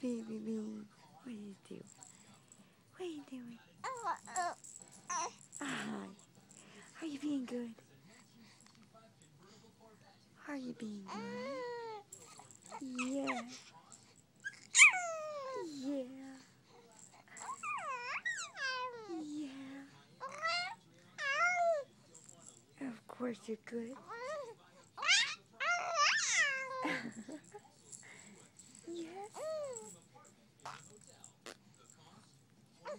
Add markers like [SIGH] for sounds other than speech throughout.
baby me. What are you doing? What are you doing? Hi. Are you being good? Are you being good? Yeah. Yeah. Yeah. Of course you're good. [LAUGHS] well,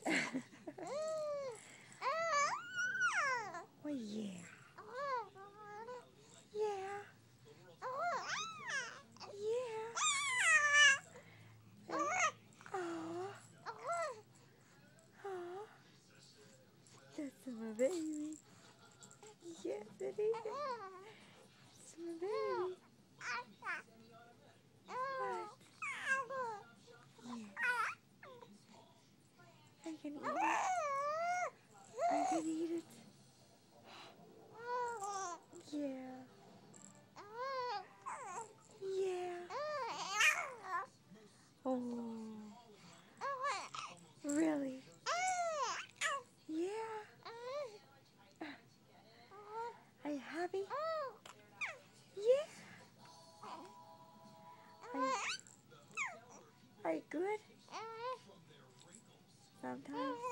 [LAUGHS] oh, yeah. Yeah. Yeah. Oh. Oh. That's my baby. Yes, it is. My baby. What? Yes. I can eat it. I can eat it. Yeah. Yeah. Oh. Really? Yeah. Are you happy? Yeah. Are you, you good? Sometimes.